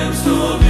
Christus